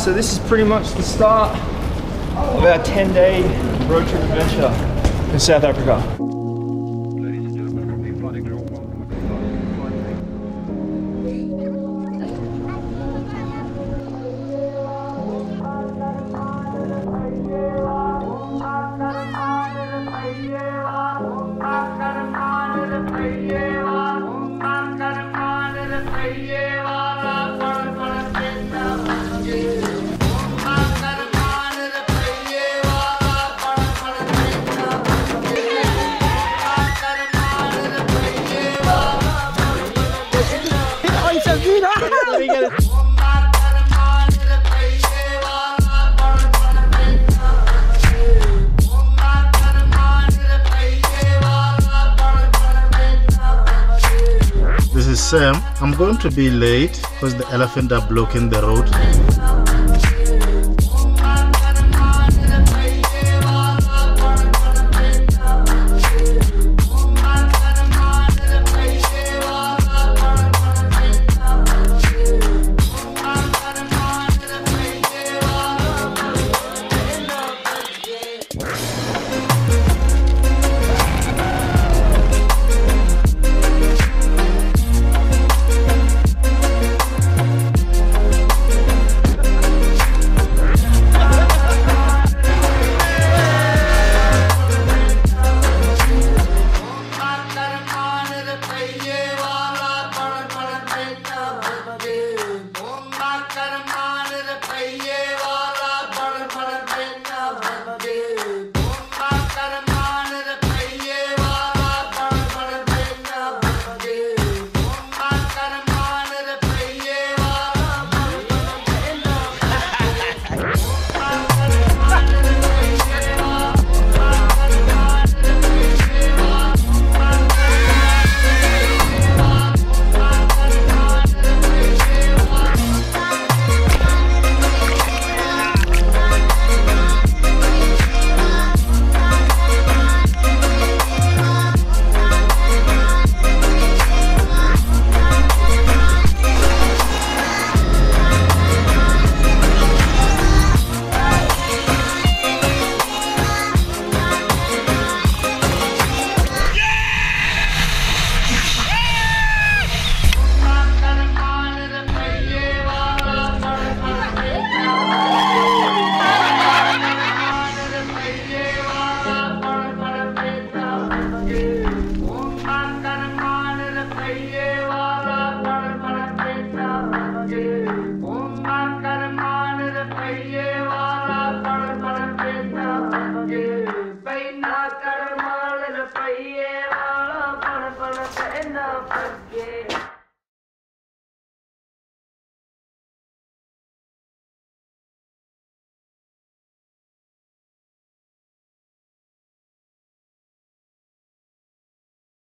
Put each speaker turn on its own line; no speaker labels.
So this is pretty much the start of our 10-day road trip adventure in South Africa.
This is Sam. I'm going to be late because the elephant are blocking the road.